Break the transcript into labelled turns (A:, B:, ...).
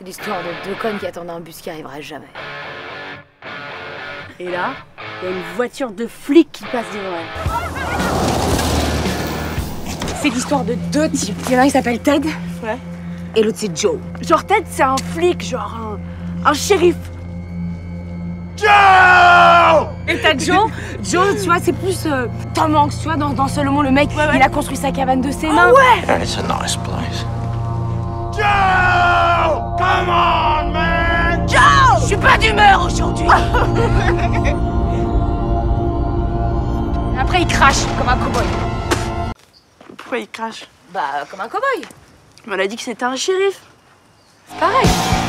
A: C'est l'histoire de deux connes qui attendent un bus qui arrivera jamais.
B: Et là, il y a une voiture de flic qui passe devant elle. C'est l'histoire de deux types. Il y en a un qui s'appelle Ted.
A: Ouais.
B: Et l'autre c'est Joe. Genre Ted c'est un flic, genre un, un shérif.
C: Joe
B: Et t'as Joe? Joe, tu vois, c'est plus euh, Tom Hanks, tu vois, dans, dans Seulement le mec, il a construit sa cabane de ses mains.
A: ouais
C: It's a nice place. Joe!
B: Pas d'humeur aujourd'hui Après il crache comme un cowboy.
D: Pourquoi il crache?
A: Bah, comme un cow-boy.
D: On a dit que c'était un shérif.
A: C'est pareil.